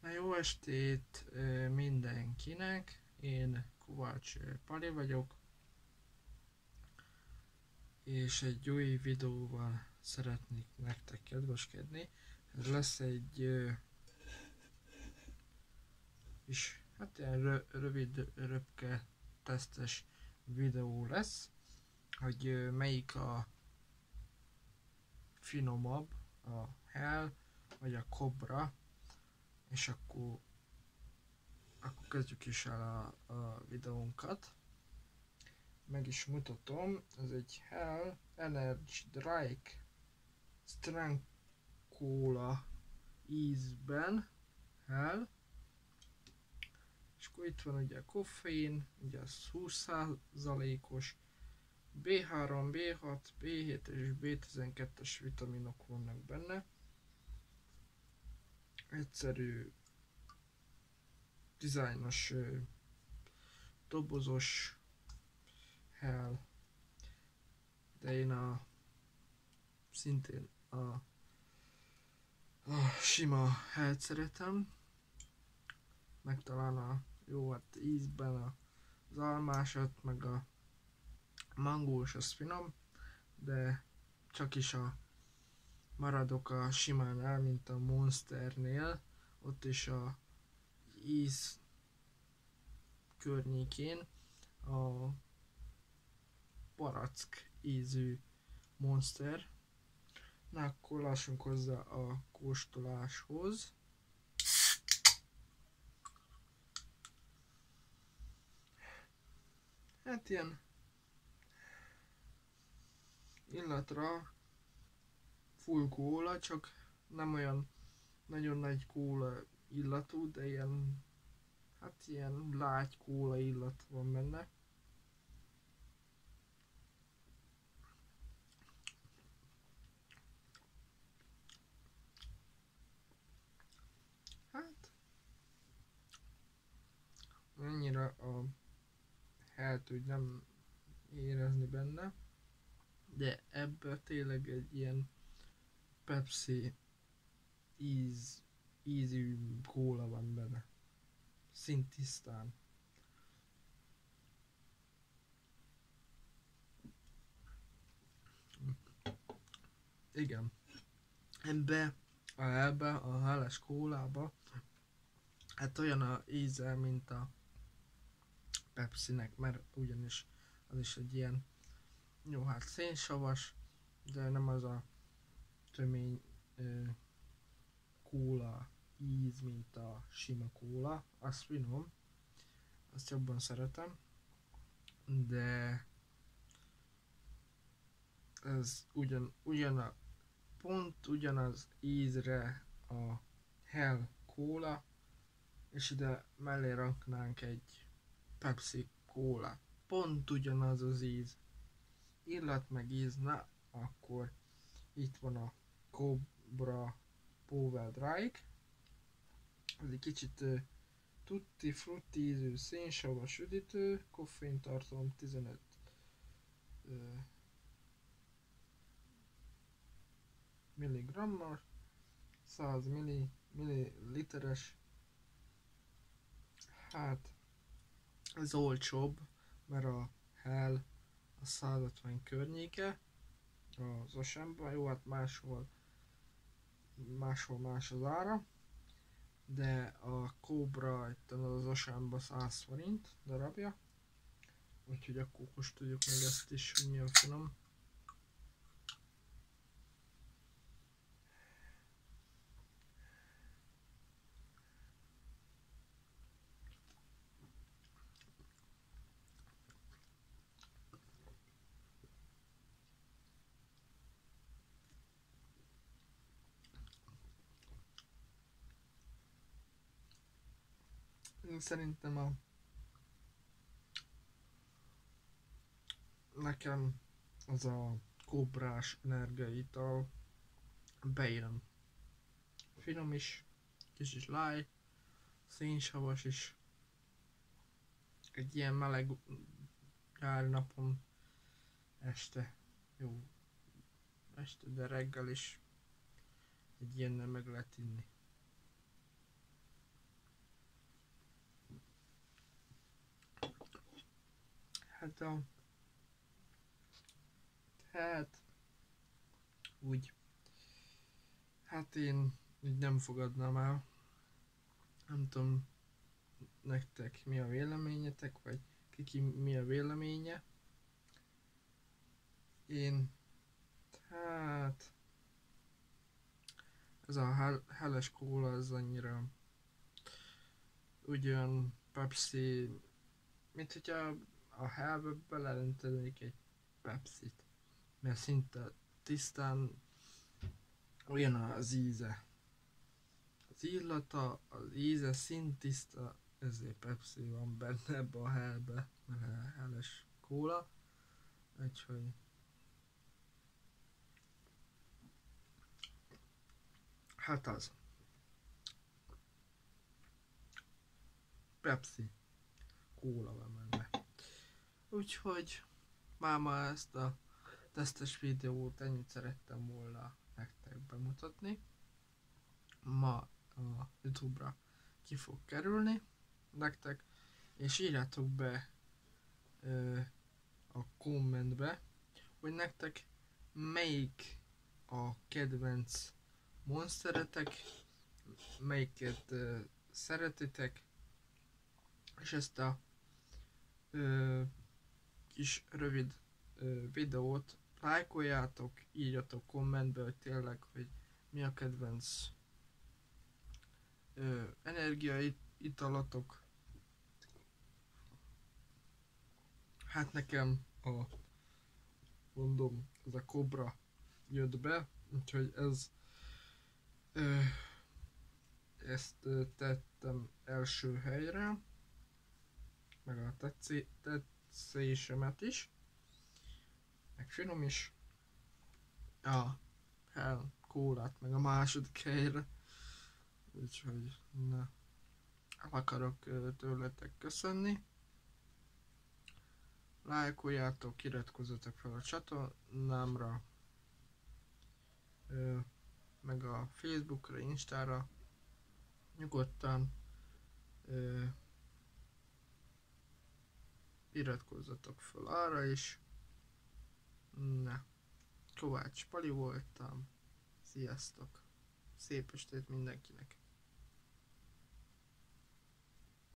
Na jó estét mindenkinek, én Kovács Pali vagyok, és egy új videóval szeretnék nektek kedveskedni. Ez lesz egy és hát ilyen rö, rövid, röpke tesztes videó lesz, hogy melyik a finomabb, a Hell vagy a Cobra, és akkor, akkor kezdjük is el a, a videónkat. Meg is mutatom, ez egy Hell Energy Drake Strength Cola ízben, Hell. És akkor itt van ugye a koffein, ugye az 20%-os, B3, B6, B7 és B12-es vitaminok vannak benne. Egyszerű, dizájnos, dobozos hell. De én a szintén a, a sima hell szeretem. Meg talán a jó hát ízben a, az almásat, meg a mangós az finom, de csak is a maradok a simánál, mint a Monsternél, ott is a íz környékén a barack ízű Monster. Na akkor lássunk hozzá a kóstoláshoz. Hát ilyen illatra full kóla, csak nem olyan nagyon nagy kóla illatú, de ilyen hát ilyen lágy kóla illat van benne. Hát annyira a hát úgy nem érezni benne, de ebből tényleg egy ilyen Pepsi íz, ízű kóla van benne. Szintisztán. Igen. Ebbe, a, ebbe a hálás kólába, hát olyan a íze, mint a Pepsi-nek, mert ugyanis az is egy ilyen, jó hát szénsavas, de nem az a tömény ö, kóla íz, mint a sima kóla, az finom, azt jobban szeretem, de ez ugyan, ugyan a, pont ugyanaz ízre a hell kóla, és ide mellé raknánk egy Pepsi kóla. Pont ugyanaz az íz. Illat meg íz, na akkor itt van a Cobra Power Drake. Ez egy kicsit uh, tutti frutti ízű szénsavas üdítő, koffein tartalom 15 uh, milligrammal, 100 milli, milliliteres. Hát ez olcsóbb, mert a Hell a 150 környéke az Oceanban, jó hát máshol máshol más az ára, de a Cobra itt az Oceanban 100 forint darabja, úgyhogy akkor kóstoljuk meg ezt is, hogy milyen finom. Szerintem a nekem az a kóbrás energiaital bejön. Finom is, kicsit láj, szénsavas is. Egy ilyen meleg nyári napon este, jó, este, de reggel is egy ilyennel meg lehet inni. Hát a... Hát... Úgy... Hát én így nem fogadnám el. Nem tudom, nektek mi a véleményetek, vagy kiki mi a véleménye. Én... Hát... Ez a hel- heles kóla, ez annyira... Ugyan Pepsi... Mint hogyha a helbe beleöntenék egy Pepsi-t. Mert szinte tisztán olyan az íze. Az illata, az íze szintiszta, ezért Pepsi van benne ebbe a helbe, mert heles kóla. Úgyhogy Hát az. Pepsi. Kóla van. Úgyhogy máma ezt a tesztes videót ennyit szerettem volna nektek bemutatni. Ma a Youtube-ra ki fog kerülni nektek, és írjátok be ö, a kommentbe, hogy nektek melyik a kedvenc monsteretek, melyiket ö, szeretitek, és ezt a kis rövid videót lájkoljátok, írjatok kommentbe, hogy tényleg, hogy mi a kedvenc ö, energiaitalatok. Hát nekem a mondom, ez a kobra jött be, úgyhogy ez ö, ezt ö, tettem első helyre, meg a tetszé, tetszésemet is, meg finom is. A hell kólát meg a második helyre. Úgyhogy na, el akarok tőletek köszönni. Lájkoljátok, iratkozzatok fel a csatornámra. Meg a Facebookra, Instára nyugodtan iratkozzatok fel arra is. Na, Kovács Pali voltam. Sziasztok! Szép estét mindenkinek!